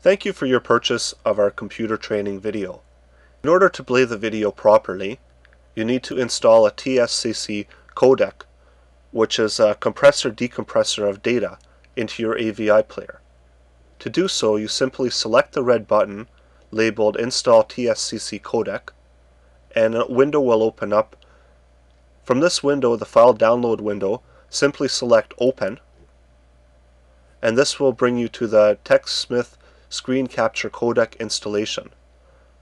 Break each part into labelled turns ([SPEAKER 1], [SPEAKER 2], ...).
[SPEAKER 1] Thank you for your purchase of our computer training video. In order to play the video properly, you need to install a TSCC codec, which is a compressor decompressor of data, into your AVI player. To do so, you simply select the red button labeled Install TSCC Codec, and a window will open up. From this window, the file download window, simply select Open, and this will bring you to the TechSmith Screen Capture Codec installation.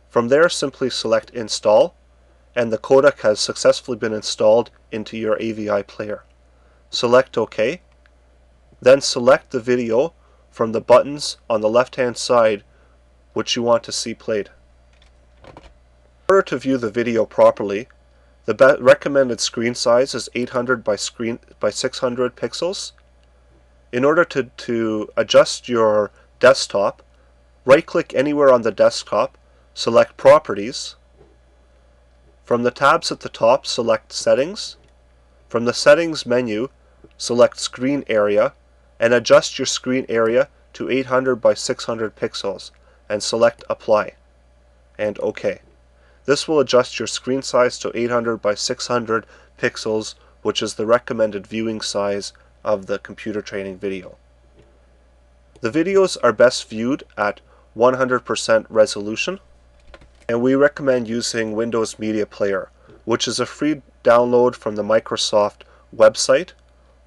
[SPEAKER 1] From there, simply select Install, and the codec has successfully been installed into your AVI player. Select OK, then select the video from the buttons on the left hand side which you want to see played. In order to view the video properly, the recommended screen size is 800 by, screen, by 600 pixels. In order to, to adjust your desktop, Right-click anywhere on the desktop, select Properties. From the tabs at the top, select Settings. From the Settings menu, select Screen Area and adjust your screen area to 800 by 600 pixels and select Apply and OK. This will adjust your screen size to 800 by 600 pixels which is the recommended viewing size of the computer training video. The videos are best viewed at 100% resolution. And we recommend using Windows Media Player, which is a free download from the Microsoft website,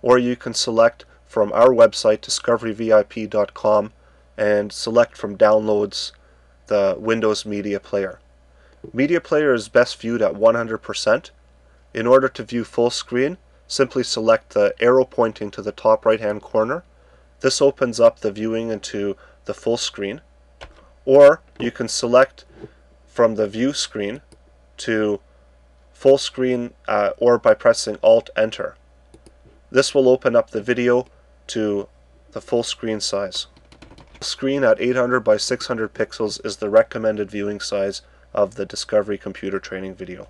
[SPEAKER 1] or you can select from our website, discoveryvip.com, and select from downloads the Windows Media Player. Media Player is best viewed at 100%. In order to view full screen, simply select the arrow pointing to the top right hand corner. This opens up the viewing into the full screen or you can select from the view screen to full screen uh, or by pressing Alt Enter. This will open up the video to the full screen size. Screen at 800 by 600 pixels is the recommended viewing size of the Discovery computer training video.